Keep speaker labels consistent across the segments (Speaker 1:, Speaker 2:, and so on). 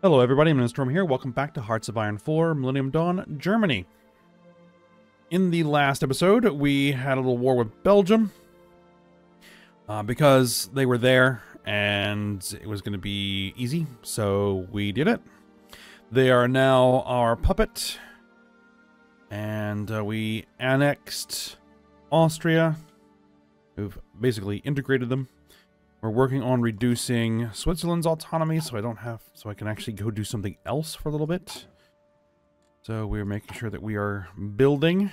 Speaker 1: Hello everybody, I'm Storm here. Welcome back to Hearts of Iron 4, Millennium Dawn, Germany. In the last episode, we had a little war with Belgium. Uh, because they were there and it was going to be easy, so we did it. They are now our puppet. And uh, we annexed Austria. We've basically integrated them. We're working on reducing Switzerland's autonomy so I don't have so I can actually go do something else for a little bit. So we're making sure that we are building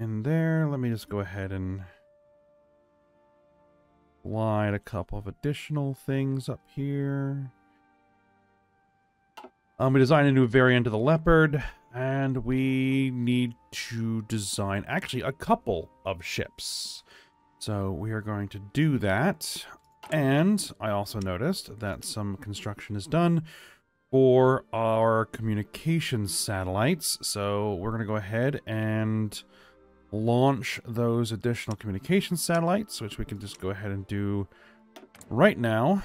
Speaker 1: And there. Let me just go ahead and slide a couple of additional things up here. Um, we designed a new variant of the Leopard, and we need to design actually a couple of ships. So we are going to do that. And I also noticed that some construction is done for our communication satellites. So we're going to go ahead and launch those additional communication satellites, which we can just go ahead and do right now.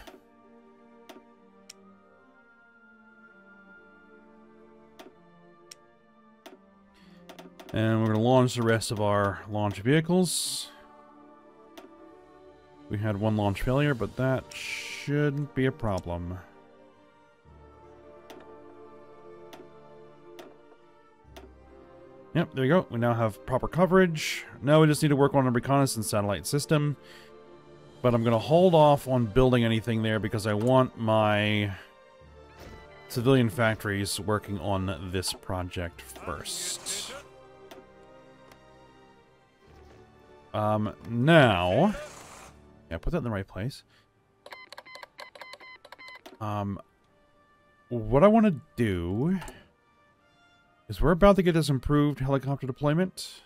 Speaker 1: And we're going to launch the rest of our launch vehicles. We had one launch failure, but that shouldn't be a problem. Yep, there you go. We now have proper coverage. Now we just need to work on a reconnaissance satellite system. But I'm going to hold off on building anything there because I want my civilian factories working on this project first. Um, now... Yeah, put that in the right place. Um, what I want to do is we're about to get this improved helicopter deployment.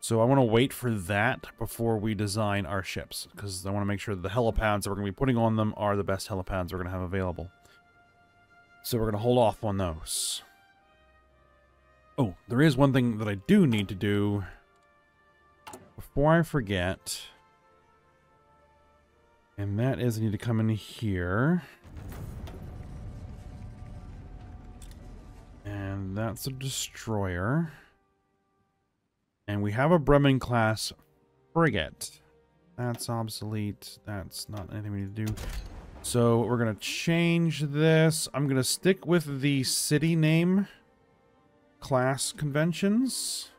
Speaker 1: So I want to wait for that before we design our ships. Because I want to make sure that the helipads that we're going to be putting on them are the best helipads we're going to have available. So we're going to hold off on those. Oh, there is one thing that I do need to do before I forget. And that is I need to come in here. And that's a destroyer. And we have a Bremen class frigate. That's obsolete. That's not anything we need to do. So we're going to change this. I'm going to stick with the city name class conventions.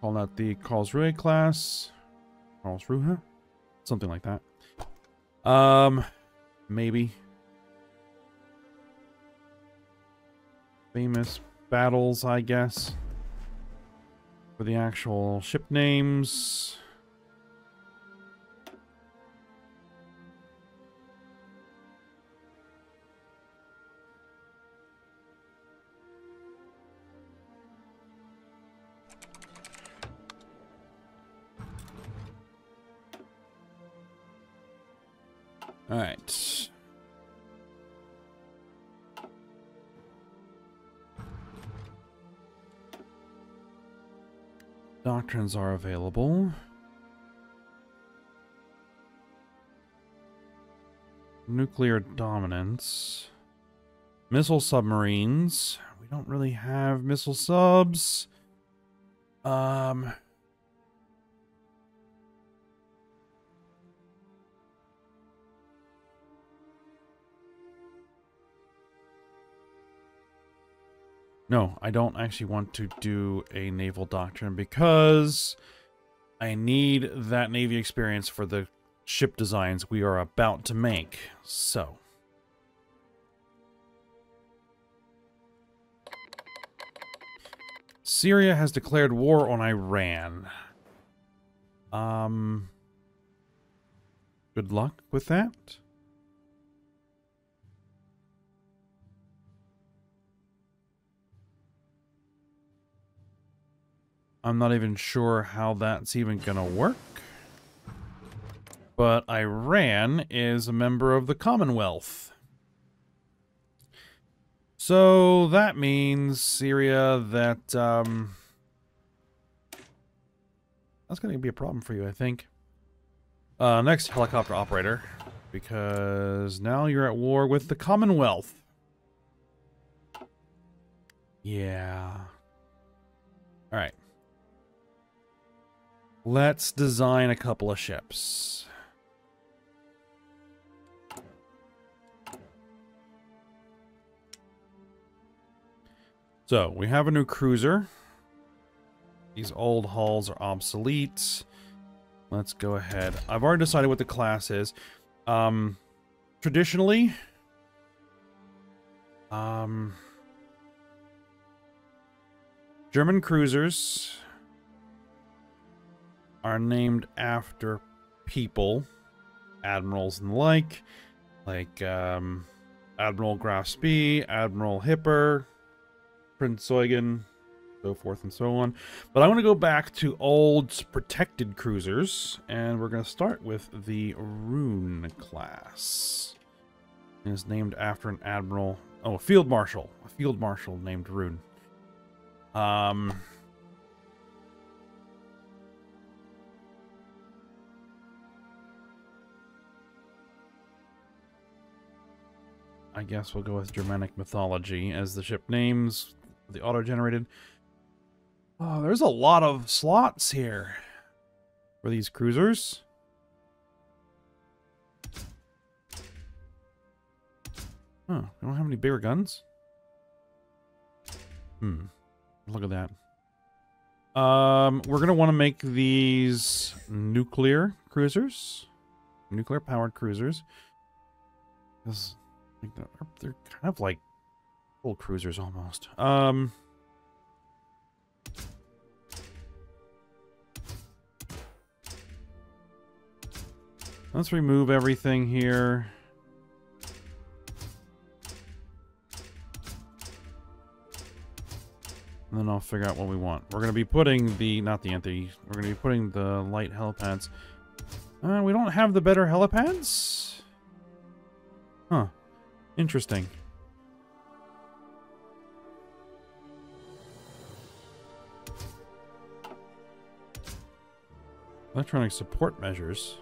Speaker 1: Call that the Karlsruhe class. Karlsruhe? Something like that. Um, maybe. Famous battles, I guess. For the actual ship names. Alright. Doctrines are available. Nuclear dominance. Missile submarines. We don't really have missile subs. Um... No, I don't actually want to do a naval doctrine because I need that Navy experience for the ship designs we are about to make. So. Syria has declared war on Iran. Um, good luck with that. I'm not even sure how that's even going to work. But Iran is a member of the Commonwealth. So that means, Syria, that um, that's going to be a problem for you, I think. Uh, next, helicopter operator. Because now you're at war with the Commonwealth. Yeah. Alright. Let's design a couple of ships. So, we have a new cruiser. These old hulls are obsolete. Let's go ahead. I've already decided what the class is. Um, traditionally, um, German cruisers are named after people, admirals and the like, like um, Admiral Graf Spee, Admiral Hipper, Prince Eugen, so forth and so on. But I want to go back to old protected cruisers, and we're going to start with the Roon class. Is named after an admiral, oh, a field marshal, a field marshal named Roon. Um, I guess we'll go with Germanic mythology as the ship names the auto-generated. Oh, there's a lot of slots here for these cruisers. Huh, they don't have any bigger guns? Hmm, look at that. Um, we're going to want to make these nuclear cruisers. Nuclear-powered cruisers. Because they're kind of like full cruisers almost. Um... Let's remove everything here. And then I'll figure out what we want. We're going to be putting the, not the anti, we're going to be putting the light helipads. Uh, we don't have the better helipads? Huh. Interesting. Electronic support measures.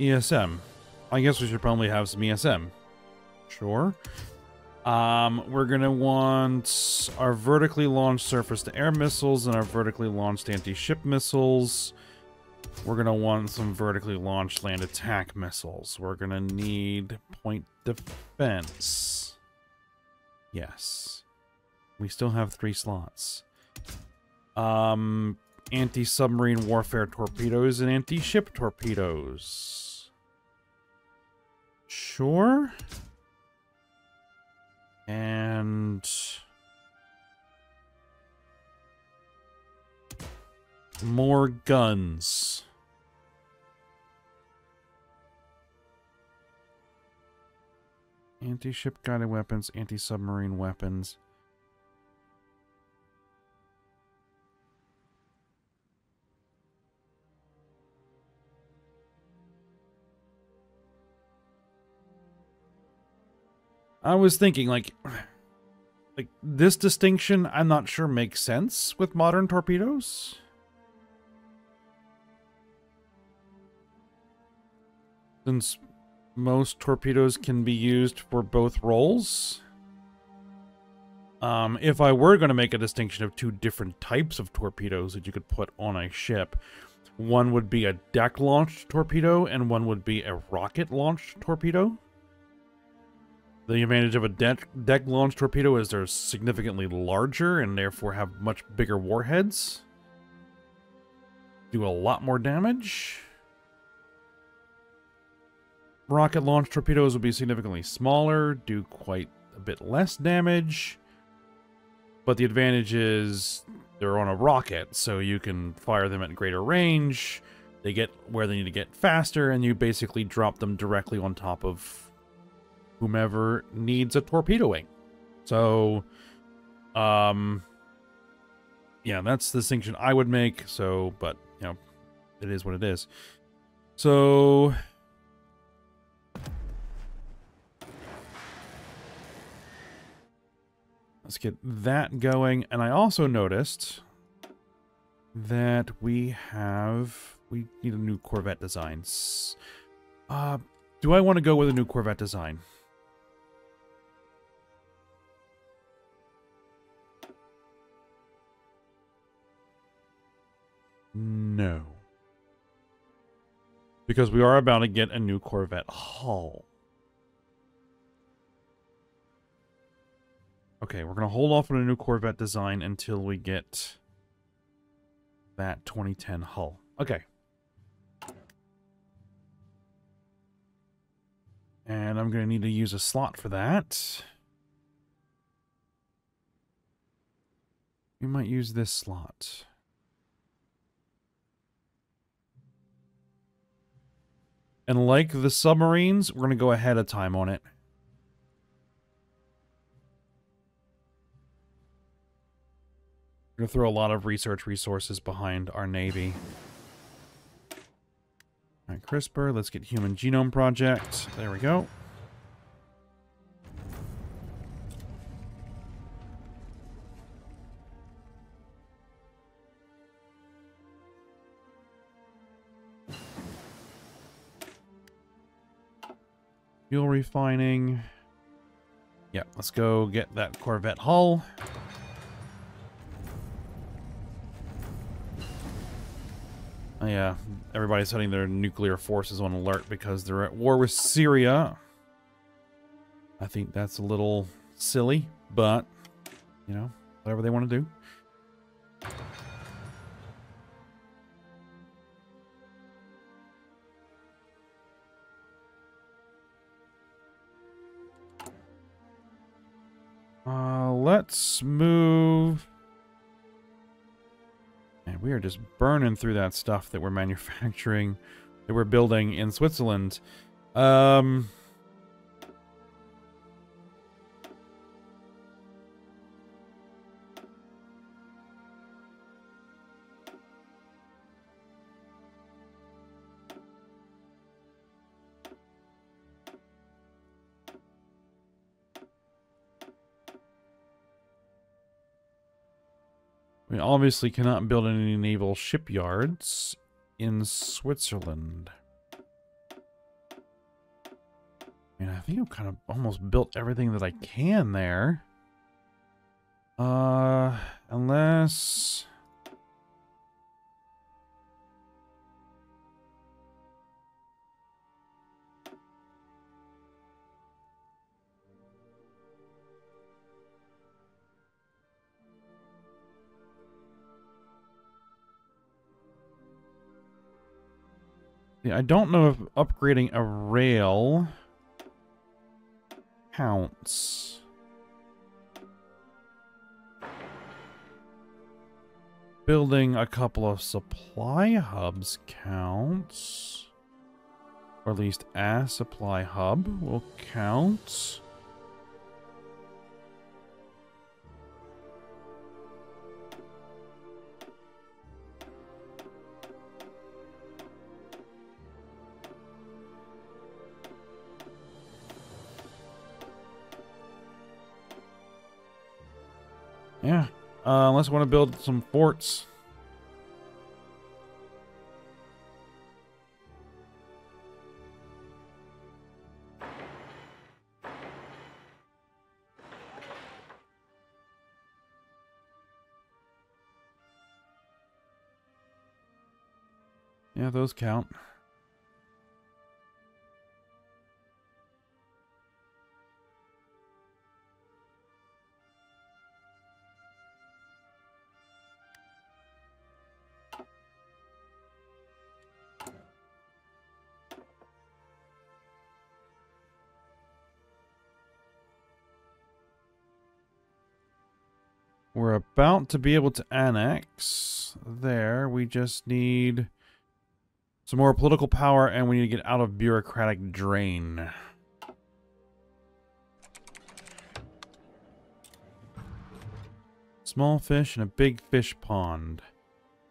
Speaker 1: ESM. I guess we should probably have some ESM. Sure. Um, we're going to want our vertically launched surface-to-air missiles and our vertically launched anti-ship missiles. We're going to want some vertically launched land attack missiles. We're going to need point defense. Yes. We still have three slots. Um, anti-submarine warfare torpedoes and anti-ship torpedoes. Sure. And... More guns. Anti-ship guided weapons, anti-submarine weapons. I was thinking, like, like this distinction, I'm not sure makes sense with modern torpedoes. Since most torpedoes can be used for both roles. Um, if I were going to make a distinction of two different types of torpedoes that you could put on a ship, one would be a deck-launched torpedo and one would be a rocket-launched torpedo. The advantage of a deck deck launch torpedo is they're significantly larger and therefore have much bigger warheads. Do a lot more damage. Rocket launch torpedoes will be significantly smaller, do quite a bit less damage. But the advantage is they're on a rocket, so you can fire them at greater range. They get where they need to get faster, and you basically drop them directly on top of whomever needs a torpedoing. So, um, yeah, that's the distinction I would make. So, but, you know, it is what it is. So, Let's get that going. And I also noticed that we have... We need a new Corvette design. Uh, do I want to go with a new Corvette design? No. Because we are about to get a new Corvette hull. Okay, we're going to hold off on a new Corvette design until we get that 2010 hull. Okay. And I'm going to need to use a slot for that. We might use this slot. And like the submarines, we're going to go ahead of time on it. We're going to throw a lot of research resources behind our Navy. All right, CRISPR, let's get Human Genome Project. There we go. Fuel refining. Yeah, let's go get that Corvette hull. Oh, yeah, everybody's setting their nuclear forces on alert because they're at war with Syria. I think that's a little silly, but, you know, whatever they want to do. Move and we are just burning through that stuff that we're manufacturing, that we're building in Switzerland. Um... We obviously cannot build any naval shipyards in Switzerland. And I think I've kind of almost built everything that I can there. Uh, unless... Yeah, I don't know if upgrading a rail counts. Building a couple of supply hubs counts. Or at least a supply hub will count. Yeah. Uh, unless I want to build some forts. Yeah, those count. About to be able to annex there. We just need some more political power and we need to get out of bureaucratic drain. Small fish in a big fish pond.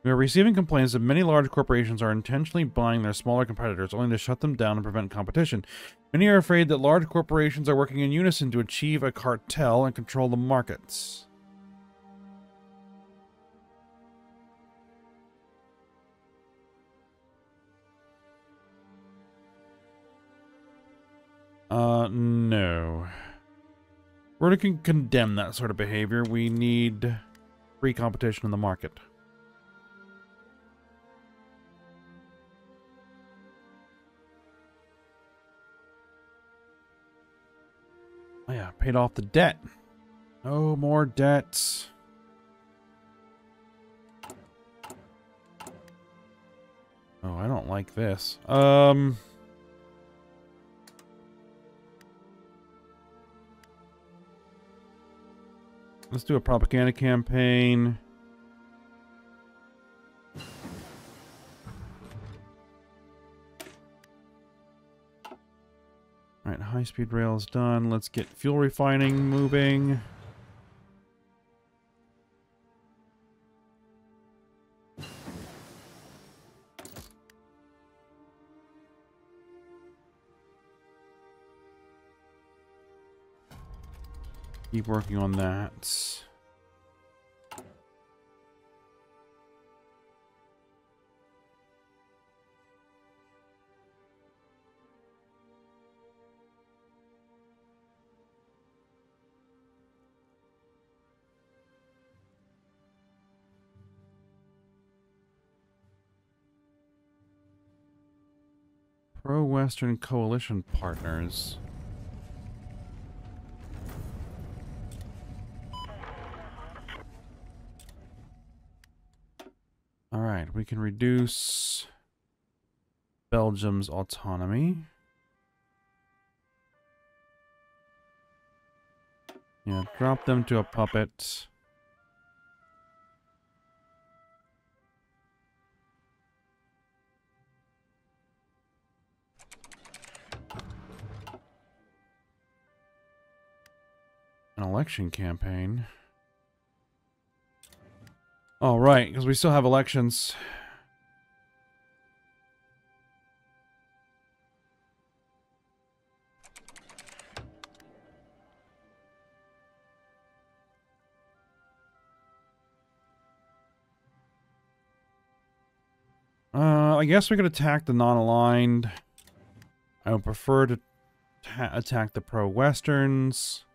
Speaker 1: We are receiving complaints that many large corporations are intentionally buying their smaller competitors only to shut them down and prevent competition. Many are afraid that large corporations are working in unison to achieve a cartel and control the markets. Uh, no. We're to condemn that sort of behavior. We need free competition in the market. Oh yeah, paid off the debt. No more debts. Oh, I don't like this. Um... Let's do a propaganda campaign. Alright, high-speed rail is done. Let's get fuel refining moving. Keep working on that. Pro-Western coalition partners. Right, we can reduce Belgium's autonomy. Yeah, drop them to a puppet. An election campaign. Oh, right, because we still have elections. Uh, I guess we could attack the non-aligned. I would prefer to attack the pro-westerns.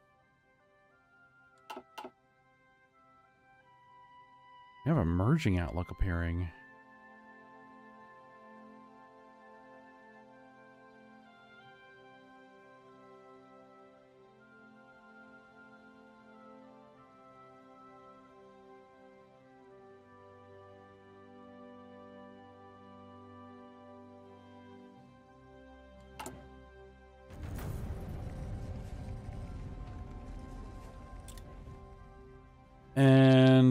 Speaker 1: We have a merging outlook appearing.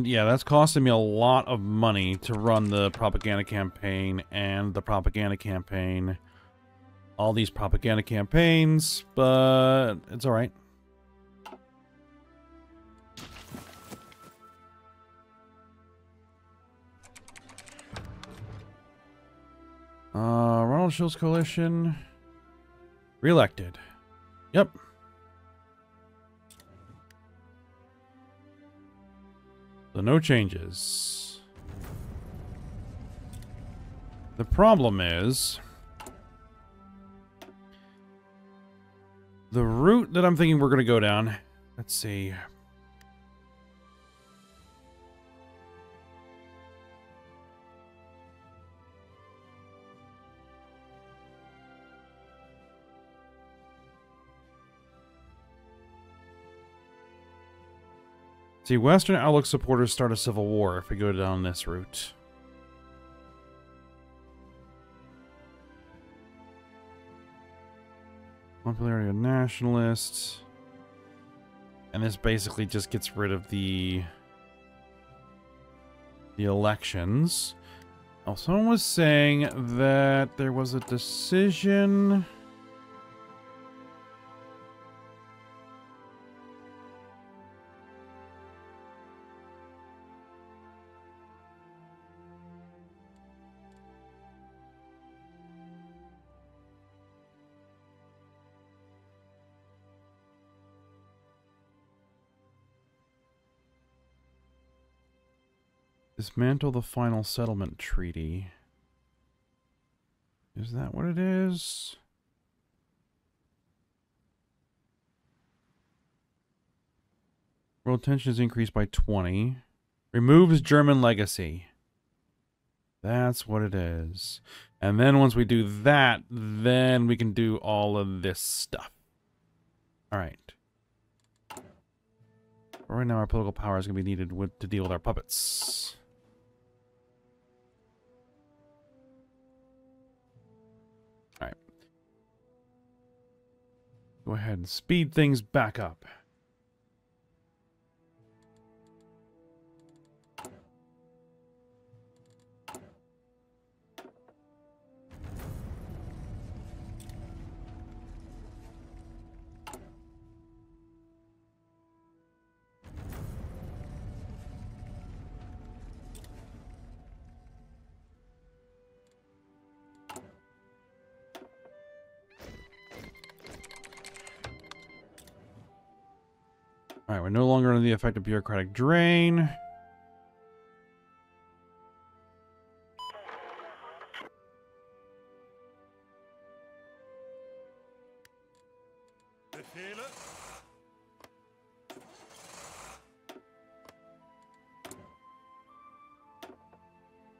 Speaker 1: Yeah, that's costing me a lot of money to run the propaganda campaign and the propaganda campaign. All these propaganda campaigns, but it's alright. Uh, Ronald Schulz Coalition. Reelected. Yep. So no changes. The problem is... The route that I'm thinking we're going to go down... Let's see... See, Western Outlook supporters start a civil war if we go down this route. Popularity of nationalists. And this basically just gets rid of the the elections. Oh, someone was saying that there was a decision... Dismantle the final settlement treaty. Is that what it is? World tension is increased by 20. Removes German legacy. That's what it is. And then once we do that, then we can do all of this stuff. All right. right now, our political power is going to be needed with, to deal with our puppets. Go ahead and speed things back up. Alright, we're no longer under the effect of bureaucratic drain.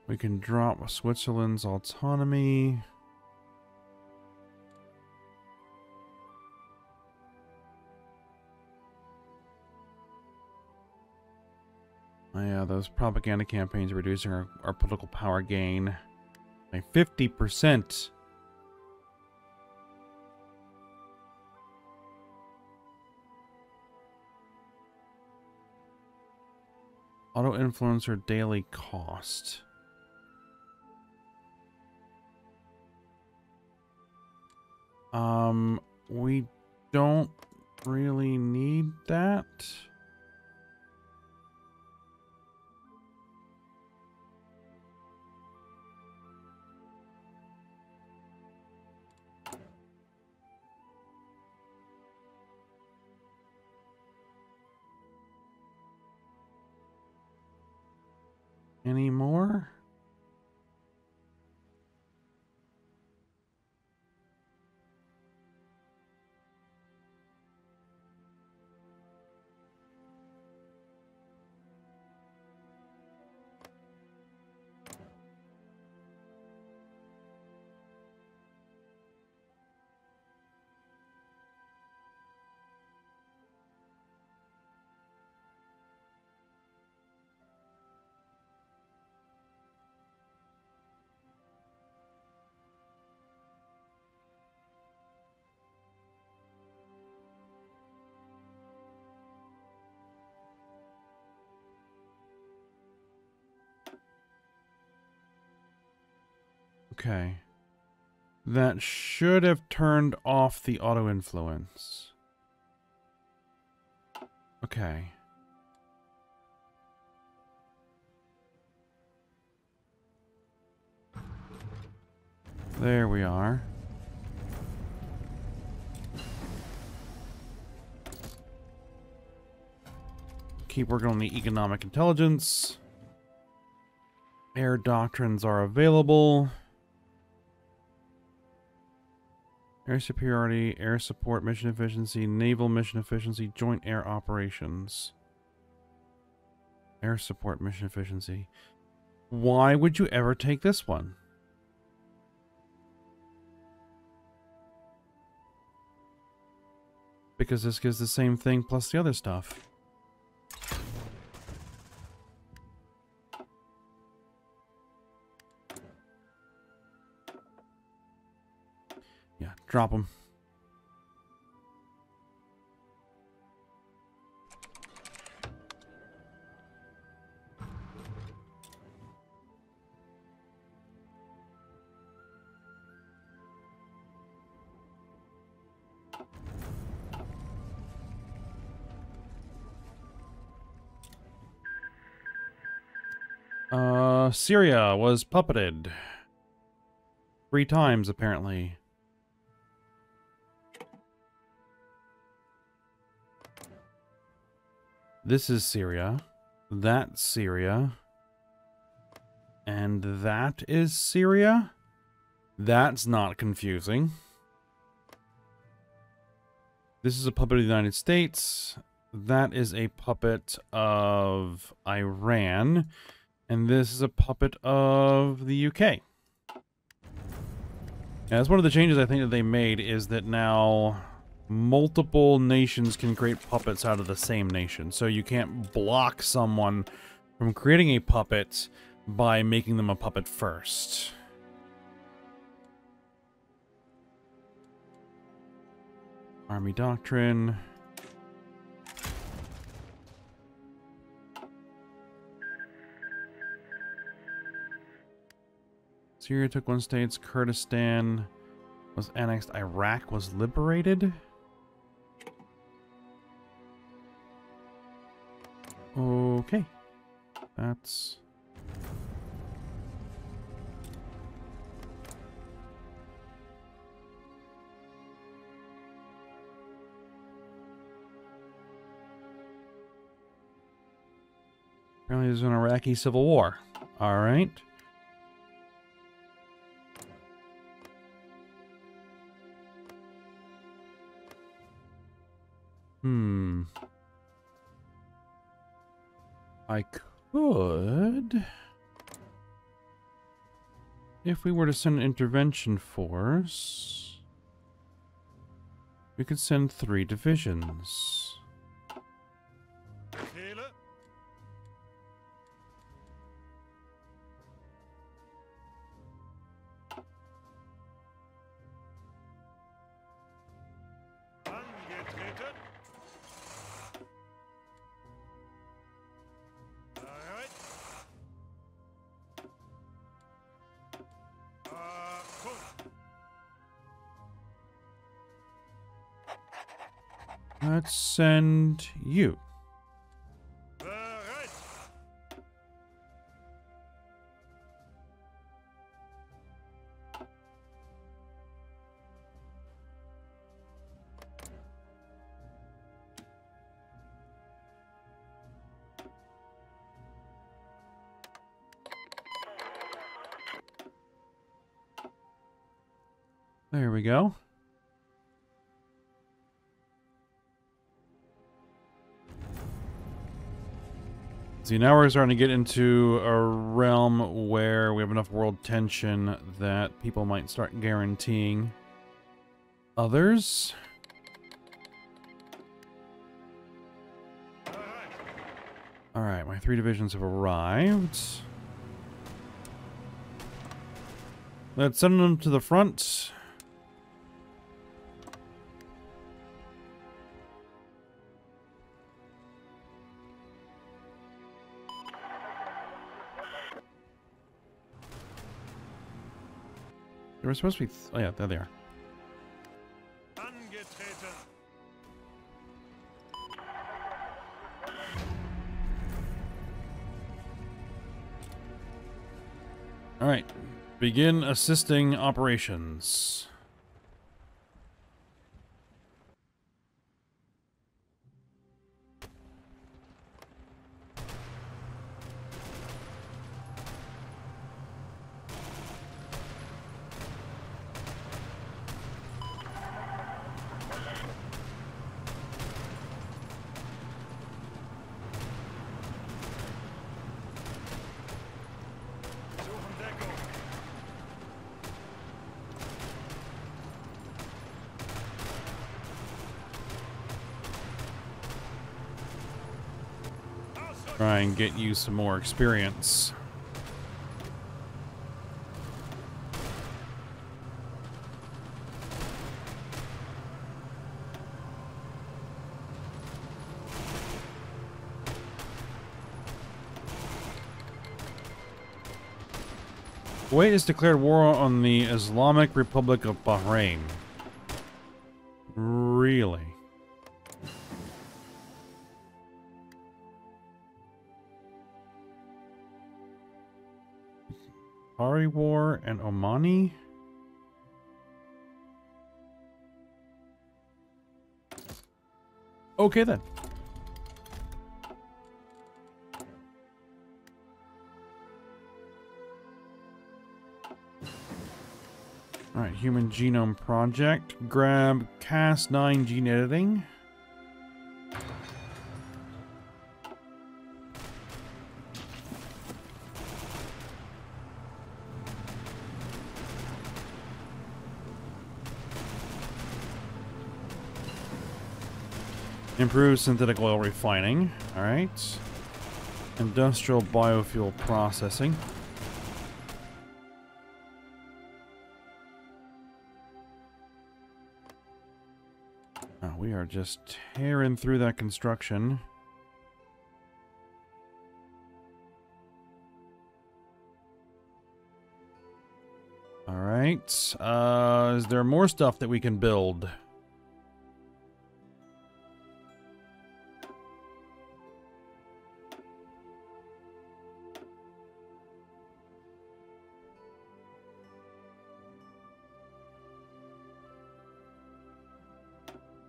Speaker 1: We can drop Switzerland's autonomy. Those propaganda campaigns reducing our, our political power gain by 50%. Auto influencer daily cost. Um, we don't really need that. Anymore. Okay. That should have turned off the auto influence. Okay. There we are. Keep working on the economic intelligence. Air doctrines are available. Air superiority, air support, mission efficiency, naval mission efficiency, joint air operations. Air support, mission efficiency. Why would you ever take this one? Because this gives the same thing plus the other stuff. Drop them. Uh, Syria was puppeted. Three times, apparently. This is Syria. That's Syria. And that is Syria? That's not confusing. This is a puppet of the United States. That is a puppet of Iran. And this is a puppet of the UK. Yeah, that's one of the changes I think that they made is that now multiple nations can create puppets out of the same nation. So you can't block someone from creating a puppet by making them a puppet first. Army Doctrine. Syria took one state, Kurdistan was annexed, Iraq was liberated? Okay. That's... Apparently there's an Iraqi civil war. Alright. I could... If we were to send an intervention force... We could send three divisions. Send you. There we go. See, now we're starting to get into a realm where we have enough world tension that people might start guaranteeing others. Alright, my three divisions have arrived. Let's send them to the front. They were supposed to be... oh yeah, there they are. Alright. Begin assisting operations. Try and get you some more experience. Kuwait has declared war on the Islamic Republic of Bahrain. And Omani? Okay then. Alright, Human Genome Project. Grab Cas9 Gene Editing. Improve synthetic oil refining. Alright. Industrial biofuel processing. Oh, we are just tearing through that construction. Alright. Uh, is there more stuff that we can build?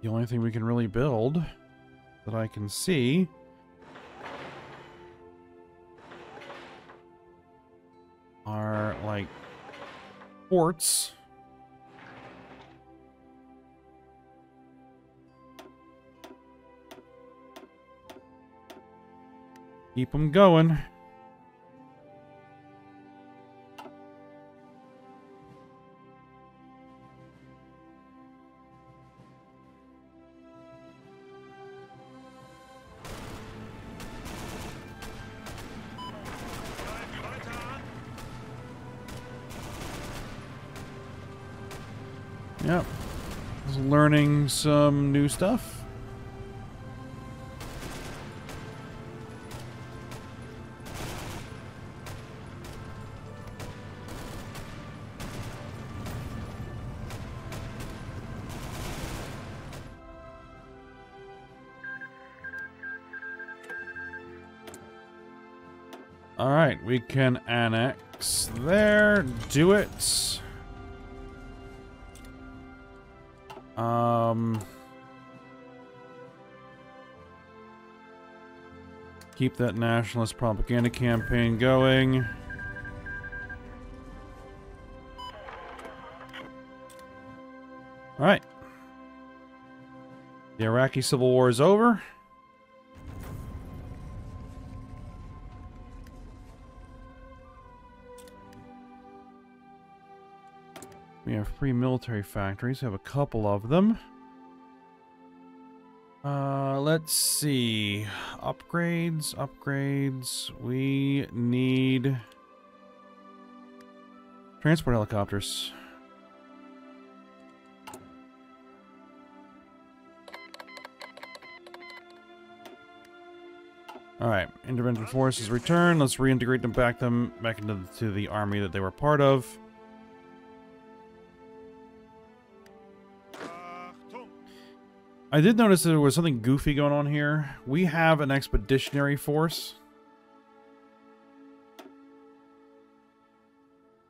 Speaker 1: The only thing we can really build that I can see are like ports. Keep them going. Some new stuff. Alright, we can annex there. Do it. Um... Keep that nationalist propaganda campaign going. Alright. The Iraqi Civil War is over. Free military factories. Have a couple of them. Uh, let's see. Upgrades, upgrades. We need transport helicopters. Alright, intervention forces return. Let's reintegrate them back them back into the, the army that they were part of. I did notice there was something goofy going on here. We have an expeditionary force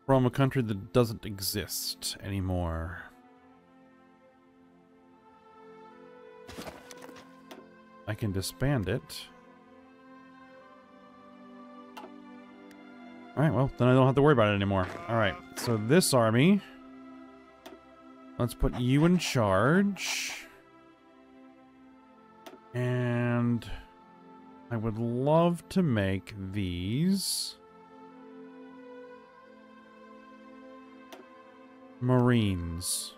Speaker 1: from a country that doesn't exist anymore. I can disband it. Alright, well, then I don't have to worry about it anymore. Alright, so this army... Let's put you in charge. And I would love to make these Marines.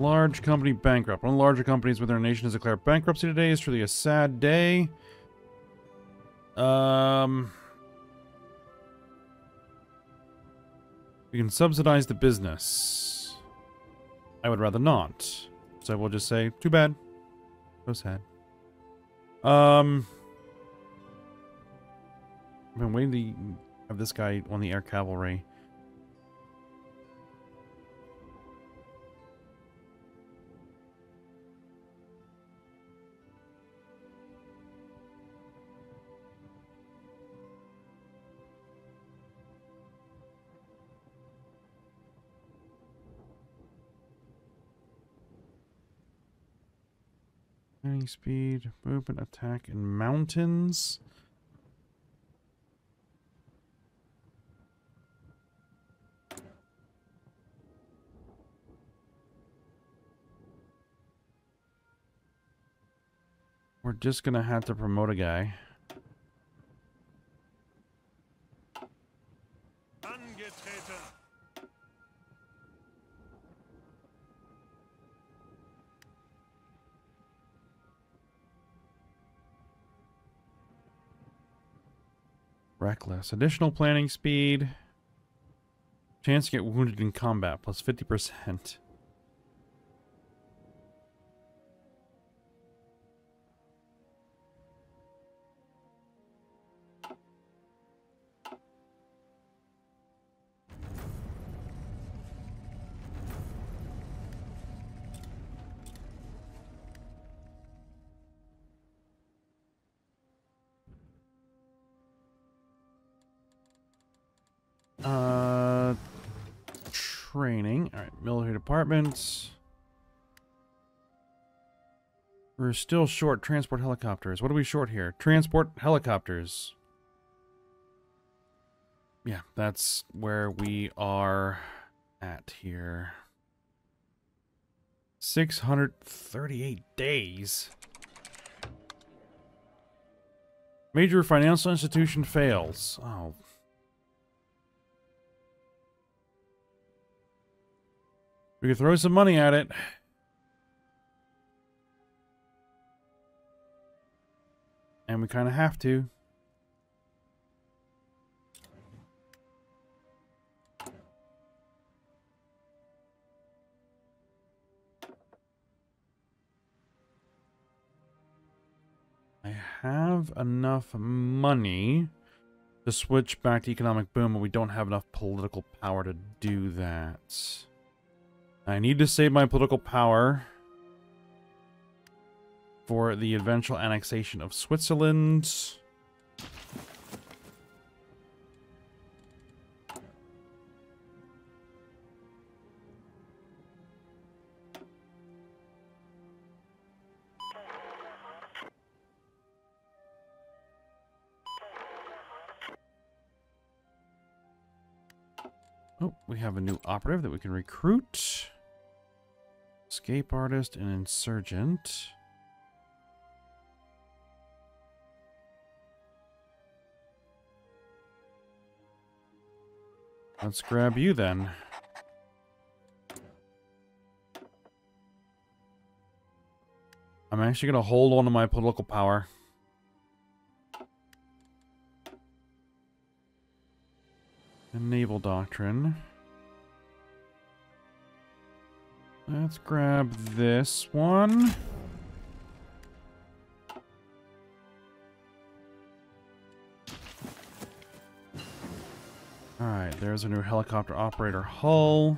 Speaker 1: Large company bankrupt. One of the larger companies within our nation has declared bankruptcy today. It's truly a sad day. Um, we can subsidize the business. I would rather not. So we'll just say, too bad. So sad. Um, I've been waiting to have this guy on the air cavalry. Speed, movement, attack, and mountains. We're just gonna have to promote a guy. Reckless. Additional planning speed. Chance to get wounded in combat plus 50%. Uh, training. All right, military departments. We're still short transport helicopters. What are we short here? Transport helicopters. Yeah, that's where we are at here. 638 days. Major financial institution fails. Oh, We could throw some money at it. And we kind of have to. I have enough money to switch back to economic boom, but we don't have enough political power to do that. I need to save my political power for the eventual annexation of Switzerland. Oh, we have a new operative that we can recruit. Escape artist and insurgent. Let's grab you then. I'm actually going to hold on to my political power. Naval doctrine. Let's grab this one. Alright, there's a new helicopter operator hull.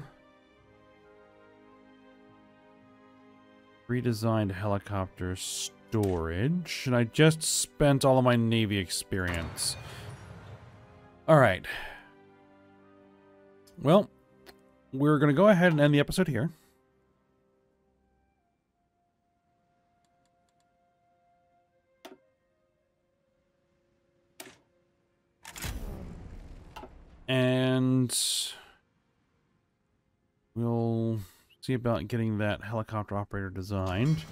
Speaker 1: Redesigned helicopter storage. And I just spent all of my Navy experience. Alright. Well, we're going to go ahead and end the episode here. And we'll see about getting that helicopter operator designed.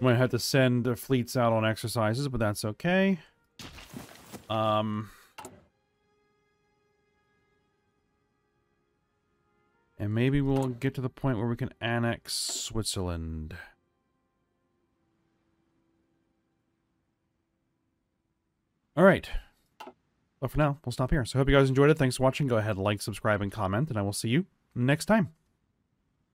Speaker 1: Might have to send the fleets out on exercises, but that's okay. Um, and maybe we'll get to the point where we can annex Switzerland. All right. But for now, we'll stop here. So I hope you guys enjoyed it. Thanks for watching. Go ahead, like, subscribe, and comment, and I will see you next time.